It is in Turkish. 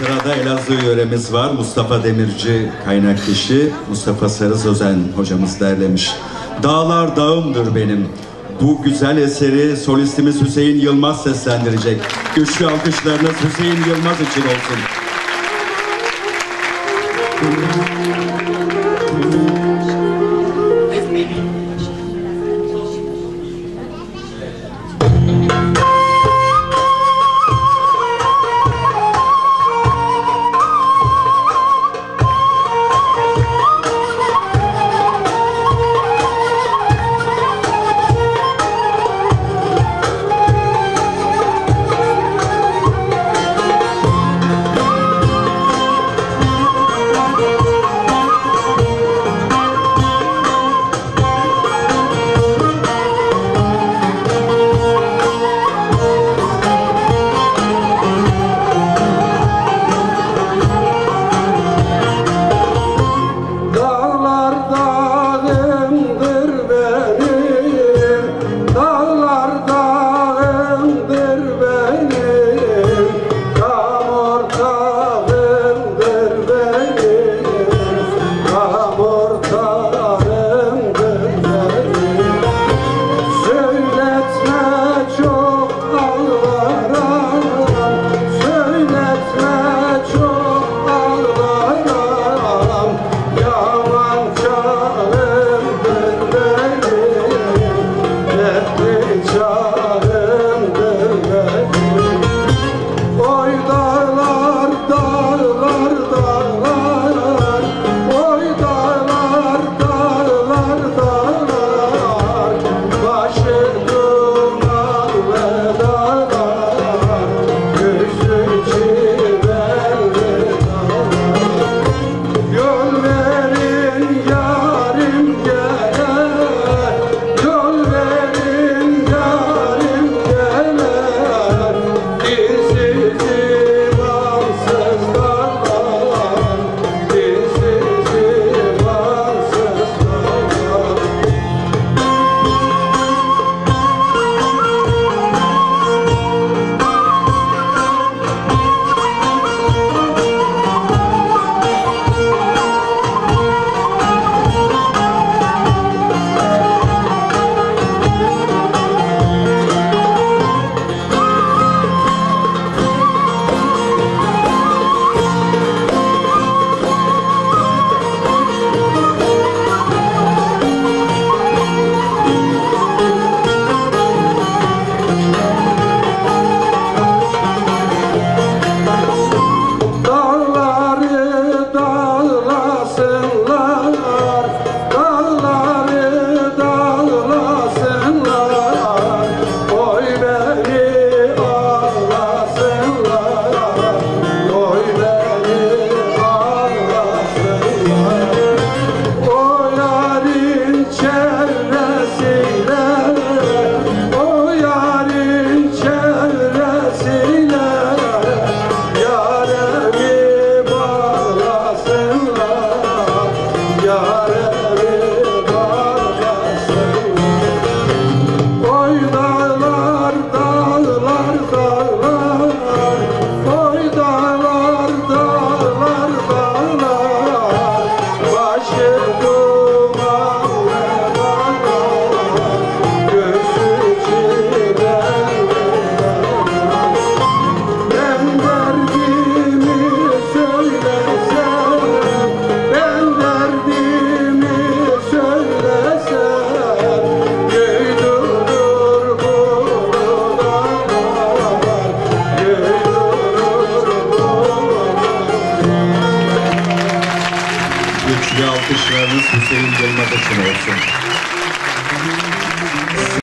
Sırada Elazığ yöremiz var. Mustafa Demirci kaynak kişi. Mustafa Sarı Sözen hocamız derlemiş. Dağlar dağımdır benim. Bu güzel eseri solistimiz Hüseyin Yılmaz seslendirecek. Güçlü alkışlarınız Hüseyin Yılmaz için olsun. Thank you. Başkanımız Hüseyin Yılmaz'a olsun.